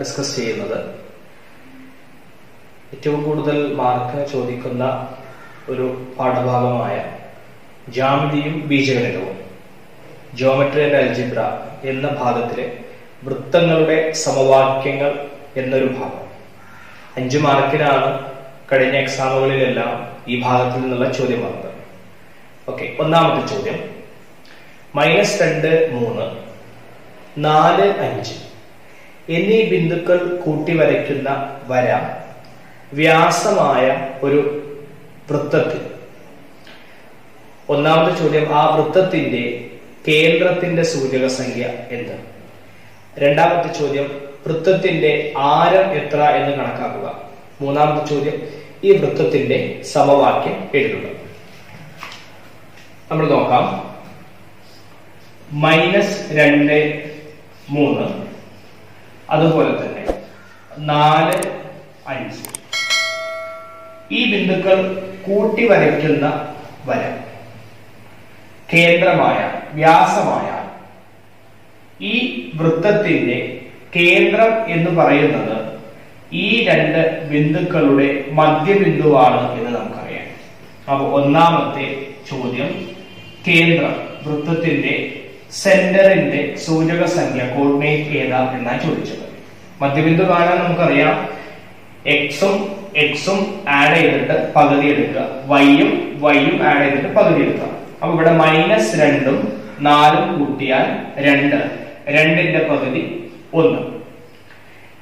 Discuss ചെയ്യുന്നത്. ഏറ്റവും കൂടുതൽ മാർക്ക് ചോദിക്കുന്ന ഒരു പാഠഭാഗമായ ജാമിതിയും ബീജഗണിതവും. ജോമെട്രി ആൻഡ് അൽജിബ്ര എന്ന ഭാഗത്തിലെ വൃത്തങ്ങളുടെ സമവാക്യങ്ങൾ എന്നൊരു ഭാഗം. അഞ്ചു മാർക്കിനാണ് കഴിഞ്ഞ എക്സാമുകളിലെല്ലാം ഈ ഭാഗത്തിൽ നിന്നുള്ള ചോദ്യം വന്നത്. ഓക്കെ ഒന്നാമത്തെ ചോദ്യം. മൈനസ് രണ്ട് മൂന്ന്. നാല് അഞ്ച്. എന്നീ ബിന്ദുക്കൾ കൂട്ടി വരയ്ക്കുന്ന വര. വ്യാസമായ ഒരു വൃത്തത്തിൽ. ഒന്നാമത്തെ ചോദ്യം ആ വൃത്തത്തിന്റെ കേന്ദ്രത്തിന്റെ സൂചക സംഖ്യ എന്ത്? രണ്ടാമത്തെ ചോദ്യം വൃത്തത്തിന്റെ ആരം എത്ര എന്ന് കണക്കാക്കുക. മൂന്നാമത്തെ ചോദ്യം ഈ വൃത്തത്തിന്റെ സമവാക്യം എഴുതുക. നമ്മൾ നോക്കാം. മൈനസ് രണ്ട് മൂന്ന്. അതുപോലെ തന്നെ നാല് അഞ്ച്. ഈ ബിന്ദുക്കൾ കൂട്ടി വരയ്ക്കുന്ന വര. കേന്ദ്രമായ വ്യാസമായ ഈ വൃത്തത്തിന്റെ കേന്ദ്രം എന്ന് പറയുന്നത് ഈ രണ്ട് ബിന്ദുക്കളുടെ മധ്യബിന്ദുവാണ് എന്ന് നമുക്കറിയാം. അപ്പൊ ഒന്നാമത്തെ ചോദ്യം കേന്ദ്രം വൃത്തത്തിന്റെ സെന്ററിന്റെ സൂചക സംഖ്യ കോർഡിനേറ്റ് ഏതാ എന്നാണ് ചോദിച്ചത്. മധ്യബിന്ദു കാണാൻ നമുക്കറിയാം. എക്സും എക്സും ആഡ് ചെയ്തിട്ട് പകുതി എടുക്കുക. വൈയും വൈയും ആഡ് ചെയ്തിട്ട് പകുതി എടുക്കുക. അപ്പൊ ഇവിടെ മൈനസ് രണ്ടും നാലും കൂട്ടിയാൽ രണ്ട്. രണ്ടിന്റെ പകുതി ഒന്ന്.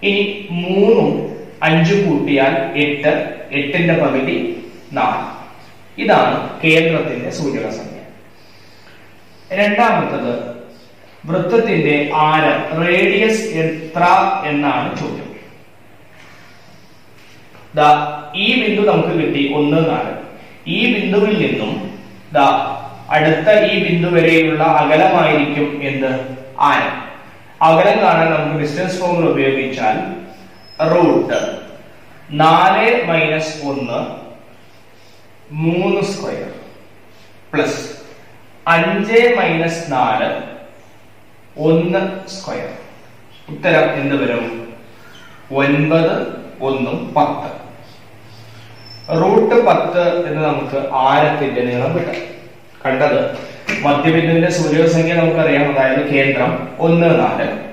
ഇനി മൂന്നും അഞ്ചും കൂട്ടിയാൽ എട്ട്. എട്ടിന്റെ പകുതി നാല്. ഇതാണ് കേന്ദ്രത്തിന്റെ സൂചക സംഖ്യ രണ്ടാമത്തത് വൃത്തത്തിന്റെ ആരം റേഡിയസ് എത്ര എന്നാണ് ചോദ്യം. ഈ ബിന്ദു നമുക്ക് കിട്ടി ഒന്ന് നാല് ഈ ബിന്ദുവിൽ നിന്നും അടുത്ത ഈ ബിന്ദു വരെയുള്ള അകലമായിരിക്കും എന്ത്? ആരം. അകലം കാണാൻ നമുക്ക് ഡിസ്റ്റൻസ് ഫോമുല ഉപയോഗിച്ചാൽ റൂട്ട് നാല് മൈനസ് ഒന്ന് മൂന്ന് സ്ക്വയർ പ്ലസ് അഞ്ച് മൈനസ് നാല് ഒന്ന് സ്ക്വയർ. ഉത്തരം എന്ത് വരും? ഒൻപത് ഒന്നും പത്ത്. റൂട്ട് പത്ത് എന്ന് നമുക്ക് ആരത്തിന്റെ നീളം കിട്ടും. കണ്ടത്? മധ്യബിന്ദുവിന്റെ സൂര്യസംഖ്യ സംഖ്യ നമുക്കറിയാം. അതായത് കേന്ദ്രം ഒന്ന് നാല്.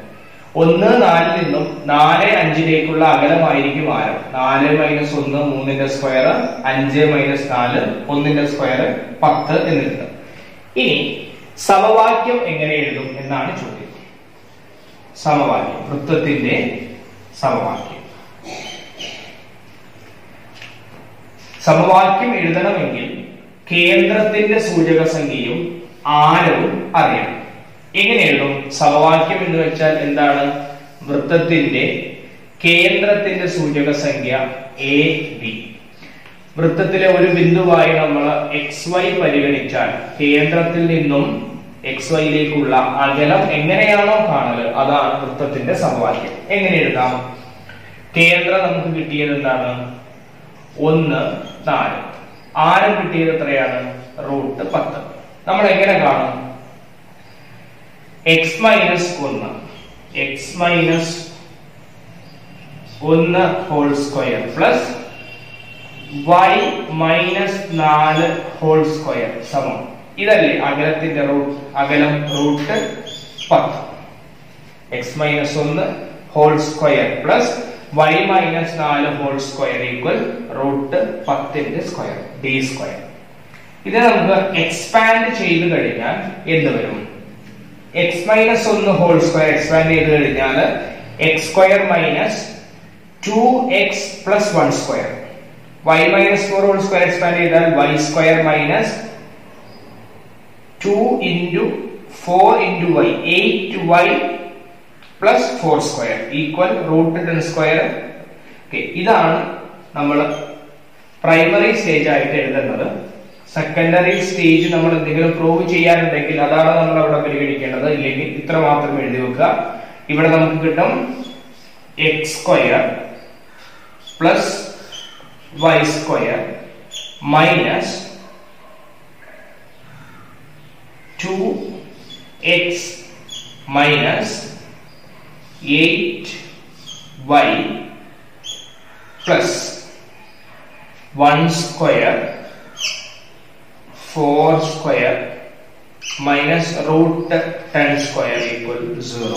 ഒന്ന് നാലിൽ നിന്നും നാല് അഞ്ചിലേക്കുള്ള അകലമായിരിക്കും ആരം. നാല് മൈനസ് ഒന്ന് മൂന്നിന്റെ സ്ക്വയർ അഞ്ച് മൈനസ് നാല് ഒന്നിന്റെ സ്ക്വയർ പത്ത് എന്ന് കിട്ടും ഇനി സമവാക്യം എങ്ങനെ എഴുതും എന്നാണ് ചോദ്യം. സമവാക്യം വൃത്തത്തിന്റെ സമവാക്യം. സമവാക്യം എഴുതണമെങ്കിൽ കേന്ദ്രത്തിന്റെ സൂചക സംഖ്യയും ആരവും അറിയണം. എങ്ങനെ എഴുതും? സമവാക്യം എന്ന് വെച്ചാൽ എന്താണ്? വൃത്തത്തിന്റെ കേന്ദ്രത്തിന്റെ സൂചക സംഖ്യ എ ബി വൃത്തത്തിലെ ഒരു ബിന്ദുവായി നമ്മൾ എക്സ് വൈ പരിഗണിച്ചാൽ കേന്ദ്രത്തിൽ നിന്നും എക്സ് വൈയിലേക്കുള്ള അകലം എങ്ങനെയാണോ കാണൽ അതാണ് വൃത്തത്തിന്റെ സമവാക്യം. എങ്ങനെ എഴുതാം? കേന്ദ്രം നമുക്ക് കിട്ടിയത് എന്താണ്? ഒന്ന് നാല്. ആരം കിട്ടിയത് എത്രയാണ്? റൂട്ട് പത്ത്. നമ്മൾ എങ്ങനെ കാണും? എക്സ് മൈനസ് ഒന്ന്. എക്സ് മൈനസ് ഒന്ന് whole square plus y minus നാല് ഹോൾ സ്ക്വയർ സമം. ഇതല്ലേ അകലത്തിന്റെ റൂട്ട് അകലം റൂട്ട് പത്ത്. എക്സ് മൈനസ് ഒന്ന് whole square plus y minus നാല് ഹോൾ സ്ക്വയർ ഈക്വൽ റൂട്ട് പത്തിന്റെ സ്ക്വയർ ഡി സ്ക്വയർ ഇത് നമുക്ക് എക്സ്പാൻഡ് ചെയ്ത് കഴിഞ്ഞാൽ എന്ത് വരും? എക്സ് മൈനസ് ഒന്ന് ഹോൾ സ്ക്വയർ എക്സ്പാൻഡ് ചെയ്ത് കഴിഞ്ഞാൽ x square minus two x plus one square y minus four whole square expand ചെയ്താൽ y square minus two into four into y eight y plus four square equal root ten square okay ഇതാണ് നമ്മൾ primary stage ആയിട്ട് എഴുതുന്നത്. Secondary stage നമ്മൾ എന്തെങ്കിലും prove ചെയ്യാനുണ്ടെങ്കിൽ അതാണ് നമ്മൾ അവിടെ പരിഗണിക്കേണ്ടത്. ഇല്ലെങ്കിൽ ഇത്ര മാത്രം എഴുതി വെക്കുക. ഇവിടെ നമുക്ക് കിട്ടും x square plus y square minus 2x minus 8y plus 1 square 4 square minus root 10 square equal 0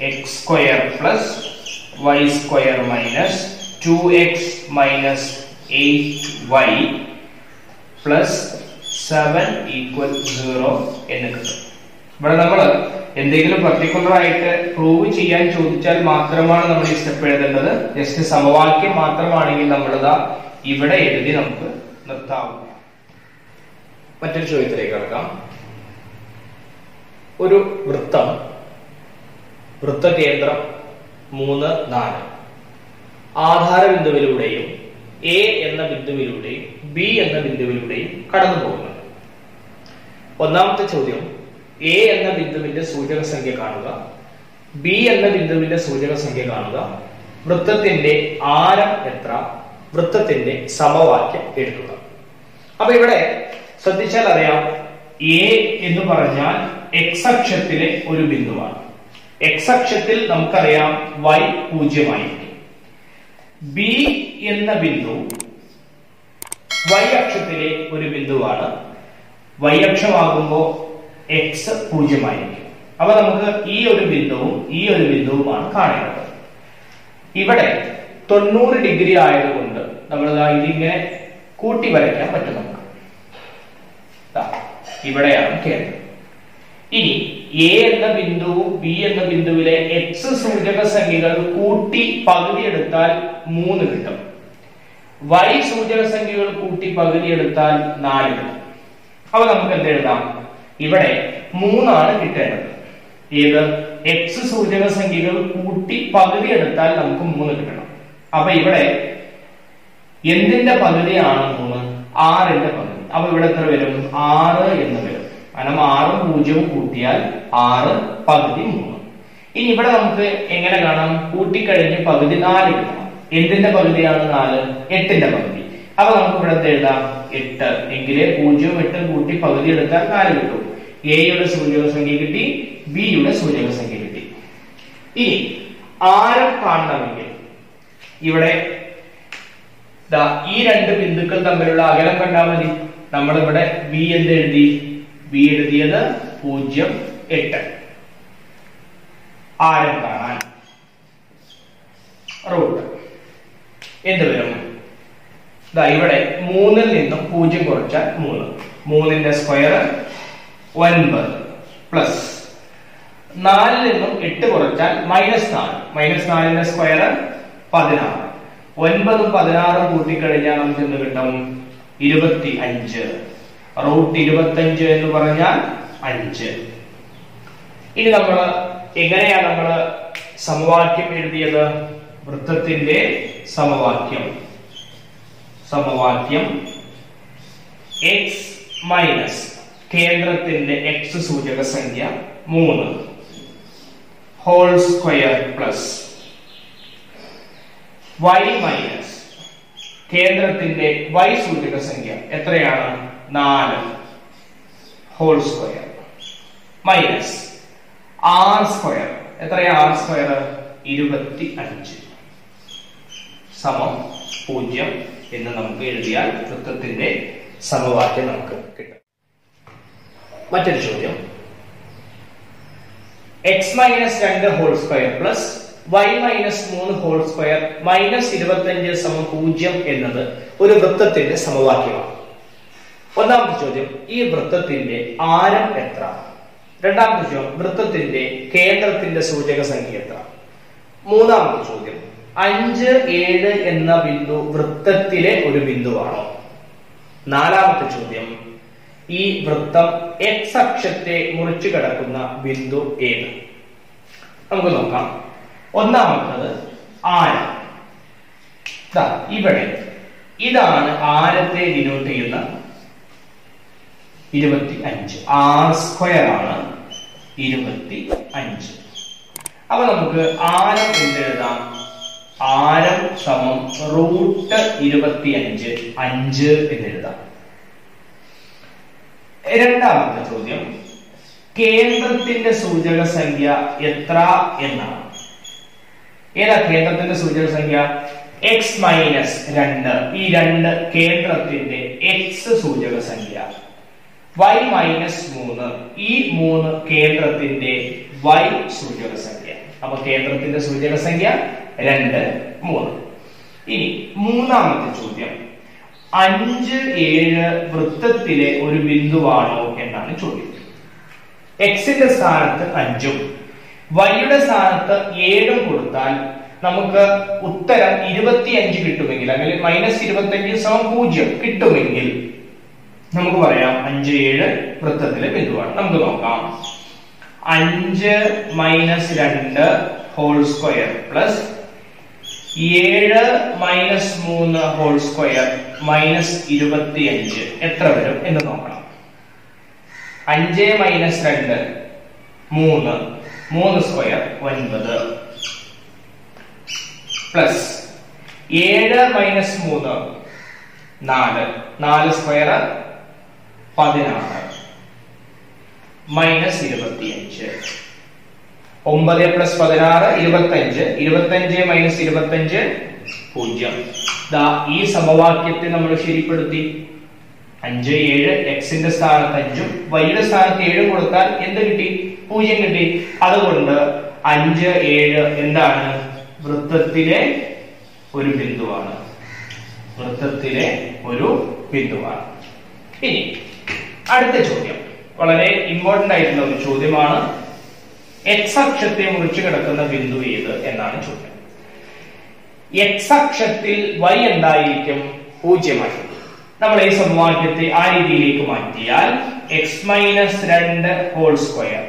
x square plus y square minus 2x minus 8y plus 7 equal 0 എന്ന് കിട്ടും. ഇവിടെ നമ്മൾ എന്തെങ്കിലും പർട്ടിക്കുലർ ആയിട്ട് പ്രൂവ് ചെയ്യാൻ ചോദിച്ചാൽ മാത്രമാണ് നമ്മൾ ഈ സ്റ്റെപ്പ് എഴുതേണ്ടത്. ജസ്റ്റ് സമവാക്യം മാത്രമാണെങ്കിൽ നമ്മൾ ദാ ഇവിടെ എഴുതി നമുക്ക് നിർത്താവും മറ്റൊരു ചോദ്യത്തിലേക്ക് കിടക്കാം. ഒരു വൃത്തം വൃത്തകേന്ദ്രം മൂന്ന് നാല്. ആധാര ബിന്ദുവിലൂടെയും എ എന്ന ബിന്ദുവിലൂടെയും ബി എന്ന ബിന്ദുവിലൂടെയും കടന്നു പോകുന്നുണ്ട് ഒന്നാമത്തെ ചോദ്യം എ എന്ന ബിന്ദുവിന്റെ സൂചക സംഖ്യ കാണുക ബി എന്ന ബിന്ദുവിന്റെ സൂചക സംഖ്യ കാണുക വൃത്തത്തിന്റെ ആരം എത്ര വൃത്തത്തിന്റെ സമവാക്യം എഴുതുക അപ്പൊ ഇവിടെ ശ്രദ്ധിച്ചാൽ അറിയാം എ എന്ന് പറഞ്ഞാൽ എക്സ് അക്ഷത്തിലെ ഒരു ബിന്ദുവാണ്. എക്സ് അക്ഷത്തിൽ നമുക്കറിയാം വൈ പൂജ്യമായിരിക്കും. ബി എന്ന ബിന്ദു y അക്ഷത്തിലെ ഒരു ബിന്ദുവാണ്. Y അക്ഷമാകുമ്പോൾ എക്സ് പൂജ്യമായിരിക്കും. അപ്പൊ നമുക്ക് ഈ ഒരു ബിന്ദുവും ഈ ഒരു ബിന്ദുവുമാണ് കാണേണ്ടത്. ഇവിടെ തൊണ്ണൂറ് ഡിഗ്രി ആയതുകൊണ്ട് നമ്മൾ ഇതിങ്ങനെ കൂട്ടി വരയ്ക്കാൻ പറ്റും നമുക്ക് ഇവിടെയാണ് കേന്ദ്രം. ഇനി എ എന്ന ബിന്ദുവും ബി എന്ന ബിന്ദുവിലെ എക്സ് സൂചക സംഖ്യകൾ കൂട്ടി പകുതി എടുത്താൽ മൂന്ന് കിട്ടും. വൈ സൂചക സംഖ്യകൾ കൂട്ടി പകുതി എടുത്താൽ നാല് കിട്ടും. അപ്പൊ നമുക്ക് എന്ത് എഴുതാം? ഇവിടെ മൂന്നാണ് കിട്ടേണ്ടത്. ഏത്? എക്സ് സൂചക സംഖ്യകൾ കൂട്ടി പകുതി എടുത്താൽ നമുക്ക് മൂന്ന് കിട്ടണം. അപ്പൊ ഇവിടെ എന്തിന്റെ പകുതിയാണ് മൂന്ന്? ആറിന്റെ പകുതി. അപ്പൊ ഇവിടെ എത്ര വരും? ആറ് എന്ന് വരും. കാരണം ആറും പൂജ്യവും കൂട്ടിയാൽ ആറ് പകുതി മൂന്ന്. ഇനി ഇവിടെ നമുക്ക് എങ്ങനെ കാണാം? കൂട്ടിക്കഴിഞ്ഞ് പകുതി നാല് കിട്ടണം. എന്തിന്റെ പകുതിയാണ് നാല്? എട്ടിന്റെ പകുതി. അപ്പൊ നമുക്ക് ഇവിടെ എഴുതാം? എട്ട്. എങ്കിൽ പൂജ്യവും എട്ടും കൂട്ടി പകുതി എടുത്താൽ നാല് കിട്ടും. എയുടെ സൂചക സംഖ്യ കിട്ടി ബിയുടെ സൂചക സംഖ്യ കിട്ടി. ഇനി ആരം കാണണമെങ്കിൽ ഇവിടെ ഈ രണ്ട് ബിന്ദുക്കൾ തമ്മിലുള്ള അകലം കണ്ടാൽ മതി. നമ്മളിവിടെ ബി എന്ത് എഴുതി? ബി എഴുതിയത് പൂജ്യം എട്ട്. ആരം കാണാൻ റൂട്ട്. എന്ത് വരും? ഇതാ ഇവിടെ മൂന്നിൽ നിന്നും പൂജ്യം കുറച്ചാൽ മൂന്ന്. മൂന്നിന്റെ സ്ക്വയർ ഒൻപത് പ്ലസ്. നാലിൽ നിന്നും എട്ട് കുറച്ചാൽ മൈനസ് നാല്. മൈനസ് നാലിന്റെ സ്ക്വയർ പതിനാറ്. ഒൻപതും പതിനാറും കൂട്ടിക്കഴിഞ്ഞാൽ നമുക്ക് എന്ത് കിട്ടും? ഇരുപത്തി അഞ്ച് റൂട്ട് ഇരുപത്തഞ്ച് എന്ന് പറഞ്ഞാൽ അഞ്ച്. ഇനി നമ്മൾ എങ്ങനെയാണ് നമ്മൾ സമവാക്യം എഴുതിയത്? വൃത്തത്തിന്റെ സമവാക്യം. സമവാക്യം എക്സ് മൈനസ് കേന്ദ്രത്തിന്റെ എക്സ് സൂചക സംഖ്യ മൂന്ന്. Whole square plus y minus കേന്ദ്രത്തിന്റെ വൈ സൂചക സംഖ്യ എത്രയാണ്? നാല്. Whole square minus R square എത്രയാ ആർ സ്ക്വയർ ഇരുപത്തി അഞ്ച് സമം പൂജ്യം എന്ന് നമുക്ക് എഴുതിയാൽ വൃത്തത്തിന്റെ സമവാക്യം നമുക്ക് കിട്ടും. മറ്റൊരു ചോദ്യം. എക്സ് മൈനസ് രണ്ട് whole square plus y minus മൂന്ന് ഹോൾ സ്ക്വയർ മൈനസ് ഇരുപത്തഞ്ച് സമം പൂജ്യം എന്നത് ഒരു വൃത്തത്തിന്റെ സമവാക്യമാണ്. ഒന്നാമത്തെ ചോദ്യം ഈ വൃത്തത്തിന്റെ ആരം എത്ര? രണ്ടാമത്തെ ചോദ്യം വൃത്തത്തിന്റെ കേന്ദ്രത്തിന്റെ സൂചക സംഖ്യ എത്ര? മൂന്നാമത്തെ ചോദ്യം അഞ്ച് ഏഴ് എന്ന ബിന്ദു വൃത്തത്തിലെ ഒരു ബിന്ദുവാണോ? നാലാമത്തെ ചോദ്യം ഈ വൃത്തം എക്സ് അക്ഷത്തെ മുറിച്ചു കിടക്കുന്ന ബിന്ദു ഏത്? നമുക്ക് നോക്കാം. ഒന്നാമത്തത് ആരം. ഇവിടെ ഇതാണ് ആരത്തെ ഡിനോട്ട് ചെയ്യുന്ന ഇരുപത്തി അഞ്ച് ആർ സ്ക്വയർ ആണ് ഇരുപത്തി അഞ്ച് അപ്പൊ നമുക്ക് ആരം എന്ത് എഴുതാം? ആരം സമം റൂട്ട് ഇരുപത്തി അഞ്ച് അഞ്ച് എന്ന് എഴുതാം. രണ്ടാമത്തെ ചോദ്യം. കേന്ദ്രത്തിന്റെ സൂചക സംഖ്യ എത്ര എന്നാണ്. ഏതാ കേന്ദ്രത്തിന്റെ സൂചക സംഖ്യ? എക്സ് മൈനസ് രണ്ട്. ഈ രണ്ട് കേന്ദ്രത്തിന്റെ എക്സ് സൂചക സംഖ്യ. വൈ മൈനസ് മൂന്ന്. ഈ മൂന്ന് കേന്ദ്രത്തിന്റെ വൈ സൂചക സംഖ്യ അപ്പൊ കേന്ദ്രത്തിന്റെ സൂചക സംഖ്യ രണ്ട് മൂന്ന്. ഇനി മൂന്നാമത്തെ ചോദ്യം. അഞ്ച് ഏഴ് വൃത്തത്തിലെ ഒരു ബിന്ദുവാണോ എന്നാണ് ചോദ്യം. എക്സിന്റെ സ്ഥാനത്ത് അഞ്ചും വൈയുടെ സ്ഥാനത്ത് ഏഴും കൊടുത്താൽ നമുക്ക് ഉത്തരം ഇരുപത്തിയഞ്ച് കിട്ടുമെങ്കിൽ അല്ലെങ്കിൽ മൈനസ് ഇരുപത്തിയഞ്ച് സമം പൂജ്യം കിട്ടുമെങ്കിൽ നമുക്ക് പറയാം അഞ്ച് ഏഴ് വൃത്തത്തിലെ ബിന്ദുവാണ്. നമുക്ക് നോക്കാം. അഞ്ച് മൈനസ് രണ്ട് ഹോൾ സ്ക്വയർ പ്ലസ് ഏഴ് മൈനസ് മൂന്ന് ഹോൾ സ്ക്വയർ മൈനസ് ഇരുപത്തിയഞ്ച്. എത്ര വരും എന്ന് നോക്കണം. അഞ്ച് മൈനസ് രണ്ട് മൂന്ന്. മൂന്ന് സ്ക്വയർ ഒൻപത്. പ്ലസ് ഏഴ് മൈനസ് മൂന്ന് നാല്. നാല് സ്ക്വയർ പതിനാറ്. മൈനസ് ഇരുപത്തിയഞ്ച്. ഒമ്പത് പ്ലസ് പതിനാറ് ഇരുപത്തഞ്ച് ഇരുപത്തഞ്ച് മൈനസ് ഇരുപത്തഞ്ച് പൂജ്യം. ഈ സമവാക്യത്തെ നമ്മൾ ശരിപ്പെടുത്തി. അഞ്ച് ഏഴ് എക്സിന്റെ സ്ഥാനത്ത് അഞ്ചും വൈയുടെ സ്ഥാനത്ത് ഏഴും കൊടുത്താൽ എന്ത് കിട്ടി? പൂജ്യം കിട്ടി. അതുകൊണ്ട് അഞ്ച് ഏഴ് എന്താണ്? വൃത്തത്തിലെ ഒരു ബിന്ദുവാണ്. വൃത്തത്തിലെ ഒരു ബിന്ദുവാണ്. ഇനി അടുത്ത ചോദ്യം. വളരെ ഇമ്പോർട്ടന്റ് ആയിട്ടുള്ള ഒരു ചോദ്യമാണ്. എക്സ് അക്ഷത്തെ മുറിച്ചു കിടക്കുന്ന ബിന്ദു ഏത് എന്നാണ് ചോദ്യം. എക്സ് അക്ഷത്തിൽ വൈ എന്തായിരിക്കും? പൂജ്യമായിരിക്കും നമ്മൾ ഈ സമവാക്യത്തെ ആ രീതിയിലേക്ക് മാറ്റിയാൽ എക്സ് മൈനസ് രണ്ട് ഹോൾ സ്ക്വയർ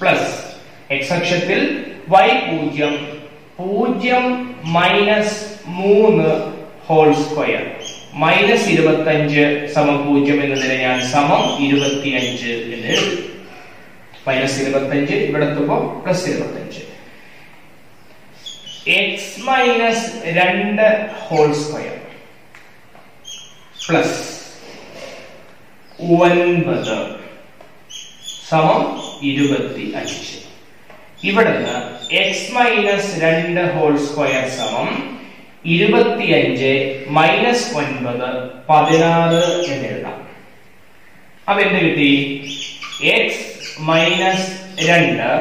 പ്ലസ് എക്സ് അക്ഷത്തിൽ വൈ പൂജ്യം. പൂജ്യം മൈനസ് മൂന്ന് ഹോൾ സ്ക്വയർ മൈനസ് ഇരുപത്തഞ്ച് സമം പൂജ്യം എന്നതിനെ ഞാൻ സമം ഇരുപത്തിയഞ്ച് എന്ന് മൈനസ് ഇരുപത്തഞ്ച് ഇവിടെ എത്തുമ്പോ പ്ലസ് ഇരുപത്തഞ്ച്. എക്സ് മൈനസ് രണ്ട് ഹോൾ സ്ക്വയർ പ്ലസ് ഒൻപത് സമം ഇരുപത്തി അഞ്ച് ഇവിടുന്ന് എക്സ് മൈനസ് രണ്ട് ഹോൾ സ്ക്വയർ സമം ഇരുപത്തിയഞ്ച് മൈനസ് ഒൻപത് പതിനാറ് എന്ന് എഴുതാം. അപ്പൊ എന്ത് കിട്ടി? എക്സ് മൈനസ് രണ്ട്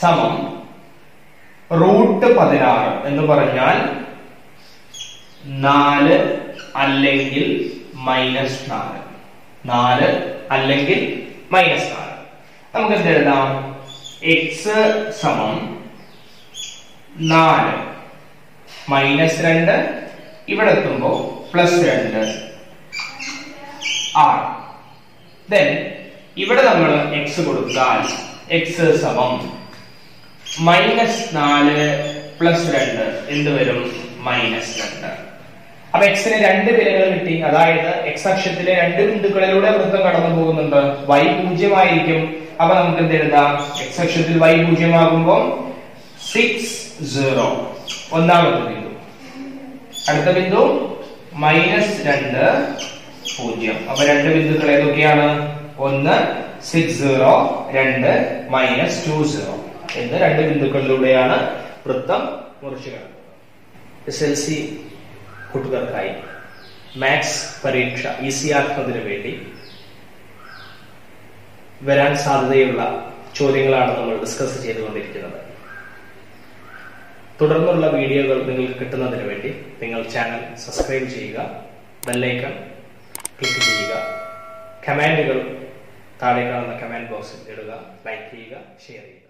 സമം റൂട്ട് പതിനാറ് എന്ന് പറഞ്ഞാൽ നാല് അല്ലെങ്കിൽ മൈനസ് നാല്. നാല് അല്ലെങ്കിൽ മൈനസ് നാല്. നമുക്ക് എന്ത് എഴുതാം? എക്സ് സമം നാല്. മൈനസ് രണ്ട് ഇവിടെ എത്തുമ്പോ പ്ലസ് രണ്ട്. ആറ്. ദെൻ ഇവിടെ നമ്മൾ എക്സ് കൊടുത്താൽ എക്സ് സമം മൈനസ് നാല് പ്ലസ് രണ്ട്. എന്ത് വരും? മൈനസ് രണ്ട്. അപ്പൊ എക്സിന് രണ്ട് വിലകൾ കിട്ടി. അതായത് എക്സ് അക്ഷത്തിലെ രണ്ട് ബിന്ദുക്കളിലൂടെ വൃത്തം കടന്നു പോകുന്നുണ്ട്. വൈ പൂജ്യമായിരിക്കും. അപ്പൊ നമുക്ക് എന്ത് എഴുതാം? എക്സ് അക്ഷത്തിൽ വൈ പൂജ്യമാകുമ്പോൾ സിക്സ് സീറോ ഒന്നാമത്തെ ബിന്ദു. അടുത്ത ബിന്ദു മൈനസ് രണ്ട് പൂജ്യം. അപ്പൊ രണ്ട് ബിന്ദുക്കൾ ഏതൊക്കെയാണ്? ഒന്ന് സിക്സ് സീറോ രണ്ട് മൈനസ് ടു സീറോ എന്ന് രണ്ട് ബിന്ദുക്കളിലൂടെയാണ് വൃത്തം മുറിച്ചു കിടക്കുന്നത് എസ് എൽ സി കൂട്ടുകാർക്കായി മാത്സ് പരീക്ഷ ഈസിയാക്കുന്നതിന് വേണ്ടി വരാൻ സാധ്യതയുള്ള ചോദ്യങ്ങളാണ് നമ്മൾ ഡിസ്കസ് ചെയ്തുകൊണ്ടിരിക്കുന്നത്. തുടർന്നുള്ള വീഡിയോകൾ നിങ്ങൾക്ക് കിട്ടുന്നതിന് വേണ്ടി നിങ്ങൾ ചാനൽ സബ്സ്ക്രൈബ് ചെയ്യുക ബെല്ലൈക്കൺ ക്ലിക്ക് ചെയ്യുക കമാൻഡുകൾ താഴെ കാണുന്ന കമാൻഡ് ബോക്സിൽ ഇടുക ലൈക്ക് ചെയ്യുക ഷെയർ ചെയ്യുക.